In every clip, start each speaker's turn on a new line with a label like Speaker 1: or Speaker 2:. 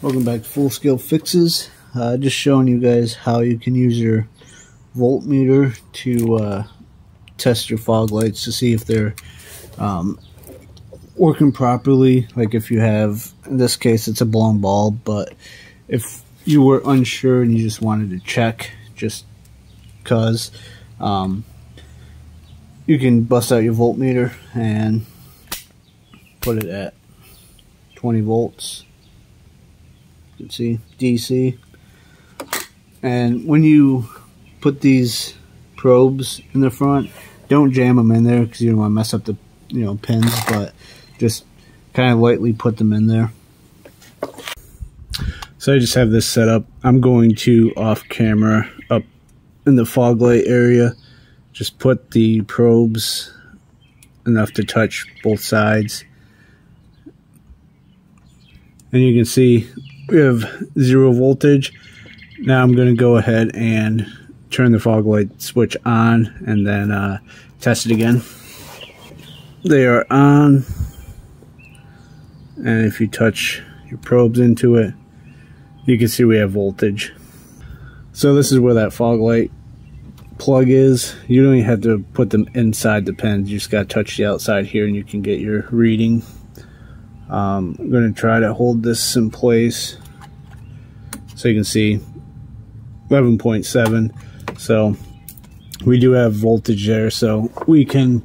Speaker 1: Welcome back to Full Scale Fixes. Uh, just showing you guys how you can use your voltmeter to uh, test your fog lights to see if they're um, working properly. Like if you have, in this case, it's a blown bulb, but if you were unsure and you just wanted to check, just cause, um, you can bust out your voltmeter and put it at 20 volts you can see DC. And when you put these probes in the front, don't jam them in there because you don't want to mess up the you know pins, but just kind of lightly put them in there. So I just have this set up. I'm going to off camera up in the fog light area. Just put the probes enough to touch both sides. And you can see we have zero voltage. Now I'm going to go ahead and turn the fog light switch on and then uh, test it again. They are on. And if you touch your probes into it, you can see we have voltage. So this is where that fog light plug is. You don't even have to put them inside the pens. You just got to touch the outside here and you can get your reading um, I'm going to try to hold this in place so you can see. 11.7 so we do have voltage there so we can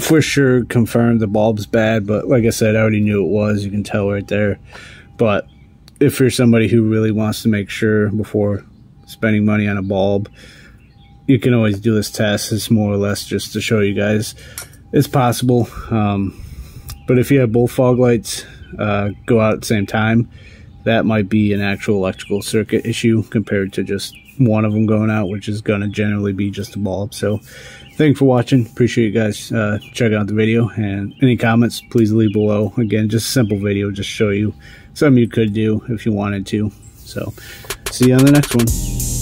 Speaker 1: for sure confirm the bulb's bad but like I said I already knew it was. You can tell right there. But if you're somebody who really wants to make sure before spending money on a bulb you can always do this test. It's more or less just to show you guys. It's possible. Um, but if you have both fog lights uh, go out at the same time, that might be an actual electrical circuit issue compared to just one of them going out, which is going to generally be just a bulb. So thanks for watching. Appreciate you guys uh, checking out the video. And any comments, please leave below. Again, just a simple video, just show you something you could do if you wanted to. So see you on the next one.